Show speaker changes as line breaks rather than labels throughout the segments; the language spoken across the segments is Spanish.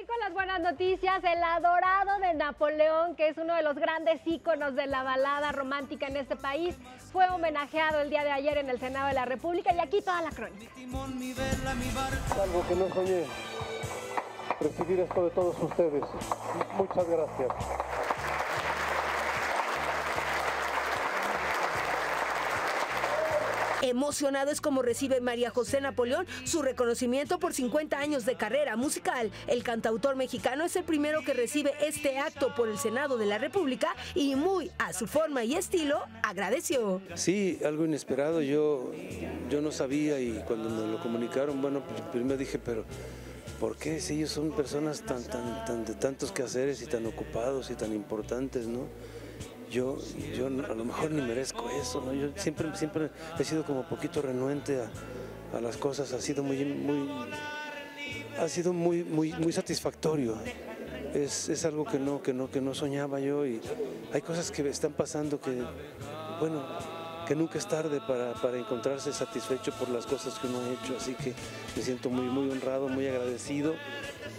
seguir con las buenas noticias, el adorado de Napoleón, que es uno de los grandes íconos de la balada romántica en este país, fue homenajeado el día de ayer en el Senado de la República y aquí toda la crónica.
Algo que no soñé, recibir esto de todos ustedes. Muchas gracias.
Emocionado es como recibe María José Napoleón su reconocimiento por 50 años de carrera musical. El cantautor mexicano es el primero que recibe este acto por el Senado de la República y muy a su forma y estilo agradeció.
Sí, algo inesperado. Yo, yo no sabía y cuando me lo comunicaron, bueno, pues, primero dije, pero ¿por qué si ellos son personas tan, tan, tan de tantos quehaceres y tan ocupados y tan importantes, no? Yo, yo a lo mejor ni merezco eso, ¿no? Yo siempre, siempre he sido como poquito renuente a, las cosas, ha sido muy, muy, ha sido muy, muy, muy satisfactorio. Es, es, algo que no, que, no, que no soñaba yo y hay cosas que están pasando que, bueno, que nunca es tarde para, para, encontrarse satisfecho por las cosas que uno ha hecho, así que me siento muy, muy honrado, muy agradecido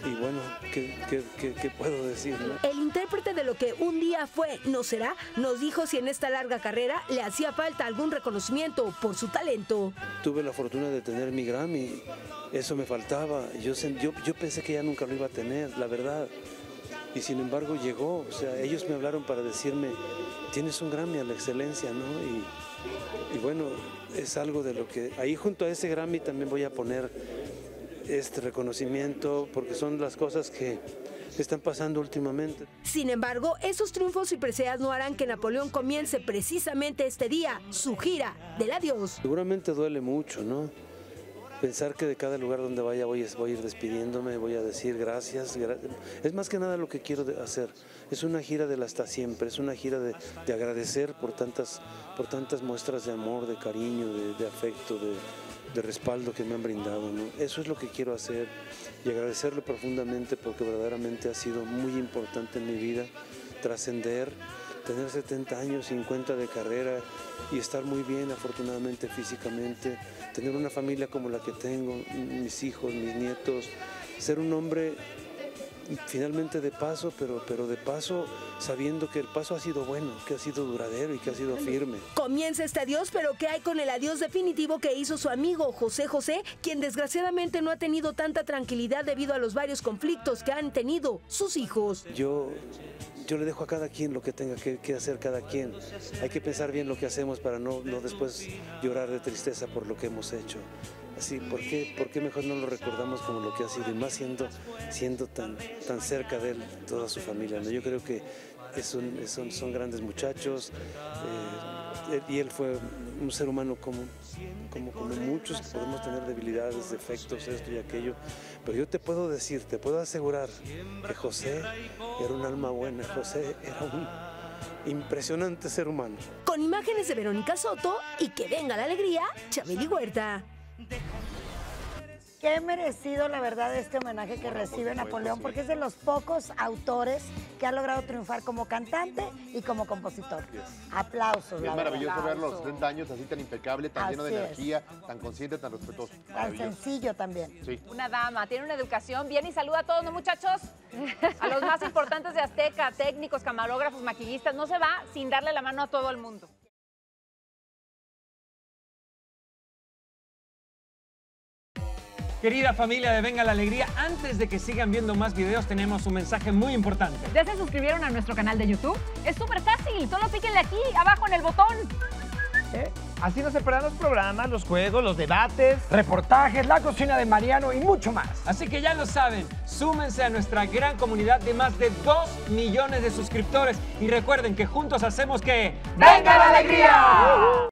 y bueno, ¿qué, qué, qué, qué puedo decir? No?
El intérprete de lo que un día fue, no será, nos dijo si en esta larga carrera le hacía falta algún reconocimiento por su talento.
Tuve la fortuna de tener mi Grammy, eso me faltaba, yo, yo, yo pensé que ya nunca lo iba a tener, la verdad. Y sin embargo llegó, o sea, ellos me hablaron para decirme, tienes un Grammy a la excelencia, ¿no? Y, y bueno, es algo de lo que, ahí junto a ese Grammy también voy a poner este reconocimiento, porque son las cosas que están pasando últimamente.
Sin embargo, esos triunfos y preseas no harán que Napoleón comience precisamente este día su gira del adiós.
Seguramente duele mucho, ¿no? Pensar que de cada lugar donde vaya voy, a ir despidiéndome, voy a decir gracias. Es más que nada lo que quiero hacer. Es una gira del hasta siempre, es una gira de, de agradecer por tantas, por tantas muestras de amor, de cariño, de, afecto, de, de respaldo que me han brindado. ¿no? Eso es lo que quiero hacer y agradecerle profundamente porque verdaderamente ha sido muy importante en mi vida trascender, tener 70 años, 50 de carrera y estar muy bien afortunadamente físicamente, tener una familia como la que tengo, mis hijos, mis nietos, ser un hombre finalmente de paso, pero, pero de paso sabiendo que el paso ha sido bueno, que ha sido duradero y que ha sido firme.
Comienza este adiós, pero ¿qué hay con el adiós definitivo que hizo su amigo José José, quien desgraciadamente no ha tenido tanta tranquilidad debido a los varios conflictos que han tenido sus hijos?
Yo yo le dejo a cada quien lo que tenga que, que, hacer cada quien. Hay que pensar bien lo que hacemos para no, no después llorar de tristeza por lo que hemos hecho. Así, ¿por qué, ¿por qué mejor no lo recordamos como lo que ha sido? Y más siendo, siendo tan, tan cerca de él, toda su familia. ¿no? Yo creo que es un, son, son grandes muchachos eh, y él fue un ser humano como, como muchos que podemos tener debilidades, defectos, esto y aquello. Pero yo te puedo decir, te puedo asegurar que José era un alma buena, José era un impresionante ser humano.
Con imágenes de Verónica Soto y que venga la alegría, Chabeli Huerta.
Qué merecido, la verdad, este homenaje que recibe Napoleón, porque es de los pocos autores que ha logrado triunfar como cantante y como compositor. Aplausos.
Es maravilloso verlo a los 70 años así tan impecable, tan así lleno de energía, es. tan consciente, tan respetuoso.
Tan sencillo también.
Sí.
Una dama, tiene una educación bien y saluda a todos, ¿no, muchachos? A los más importantes de Azteca, técnicos, camarógrafos, maquillistas. No se va sin darle la mano a todo el mundo.
Querida familia de Venga la Alegría, antes de que sigan viendo más videos tenemos un mensaje muy importante.
¿Ya se suscribieron a nuestro canal de YouTube? Es súper fácil, solo píquenle aquí, abajo en el botón.
¿Eh? Así no se perderán los programas, los juegos, los debates, reportajes, la cocina de Mariano y mucho más.
Así que ya lo saben, súmense a nuestra gran comunidad de más de 2 millones de suscriptores y recuerden que juntos hacemos que...
¡Venga la alegría!